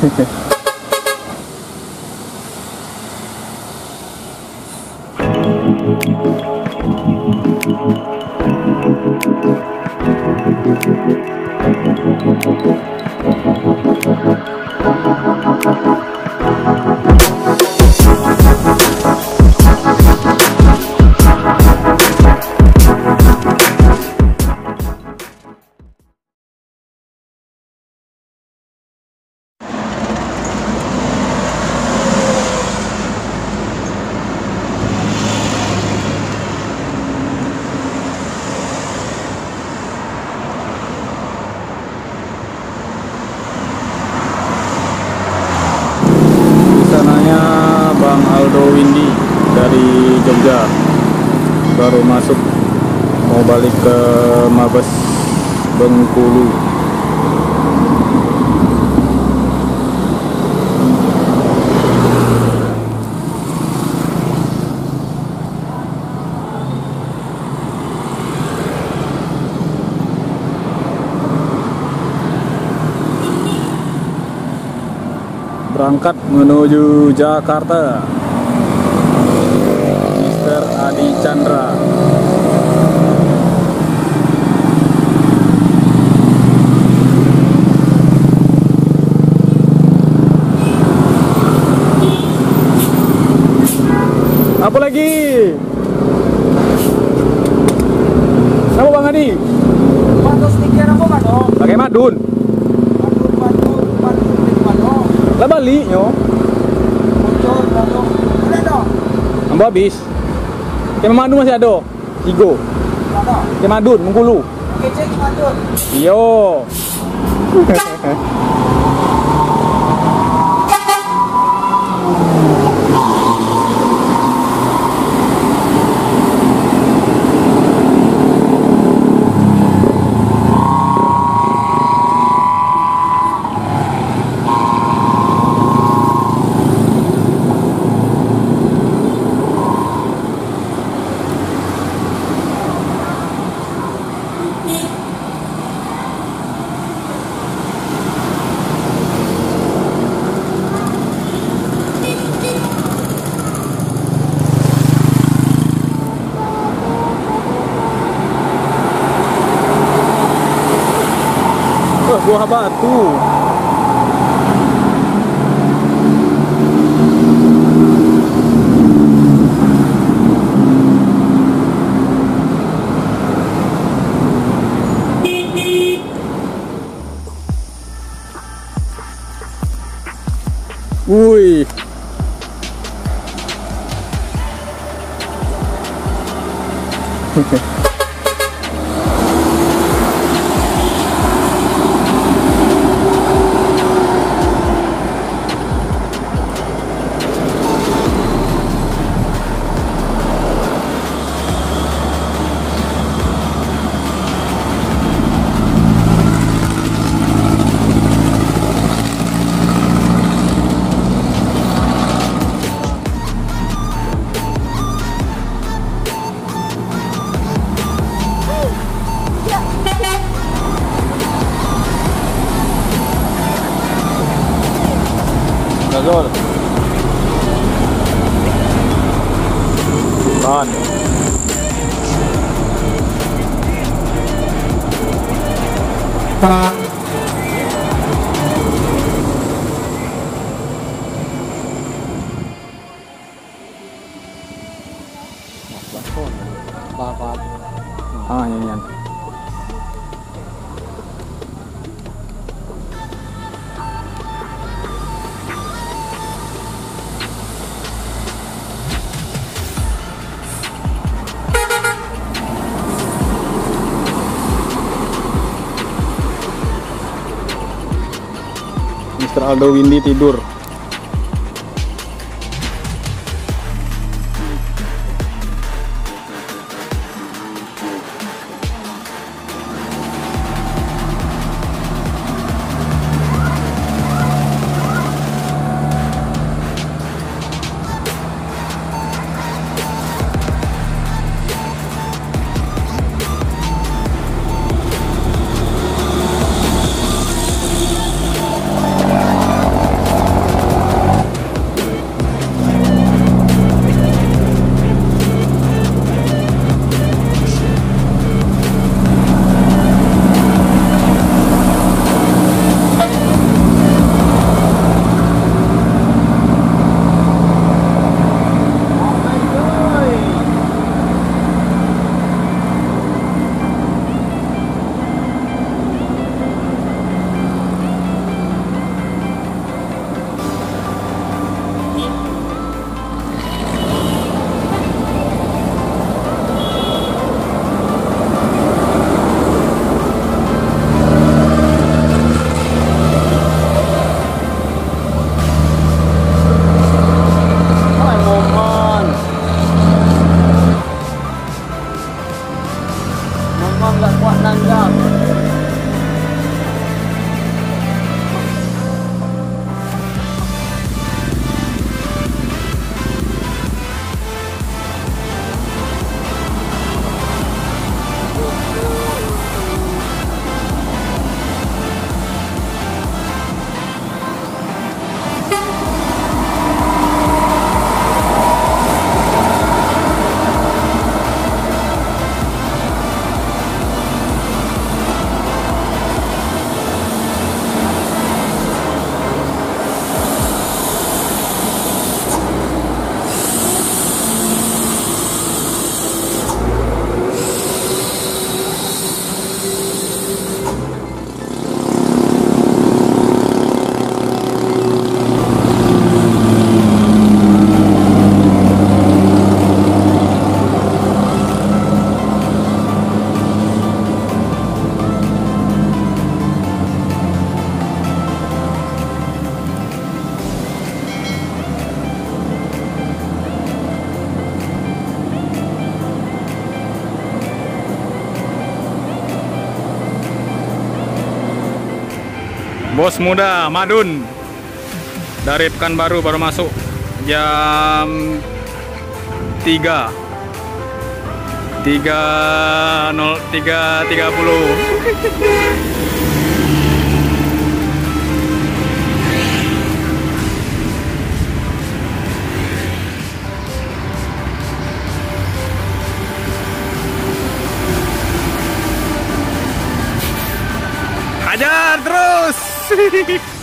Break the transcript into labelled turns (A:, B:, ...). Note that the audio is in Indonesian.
A: 谢谢。Balik ke Mabes Bengkulu. berangkat menuju Jakarta. Mister Adi Chandra. Apa lagi? Apa Bang Adi?
B: Pakai stiker apa kan dong?
A: Pakai madun.
B: Padu padu di mana?
A: Lah balik nyo.
B: Muncul lalu ada dong?
A: Ambo habis. Kayak madun masih ada. Tiga.
B: Ada.
A: Kayak madun Bengkulu.
B: Kecil madun.
A: Iyo. Gorbatu. Ui! agora.
B: Mano.
A: Ah. Tá. Aldo Windy tidur. Bos muda Madun. Dari Pekanbaru baru masuk. Jam 3 3 0 3 30 see!